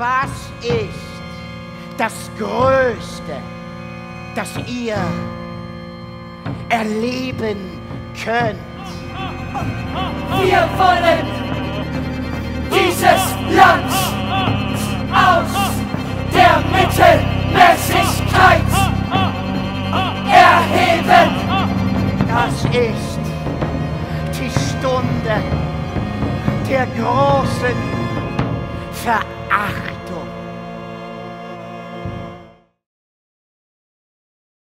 Was ist das Größte, das ihr erleben könnt? Wir wollen dieses Land aus der Mittelmäßigkeit erheben. Das ist die Stunde der großen Verachtung.